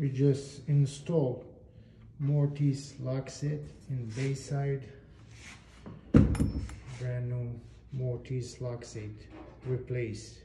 we just install Mortise lock set in Bayside. Brand new Mortise lock set replace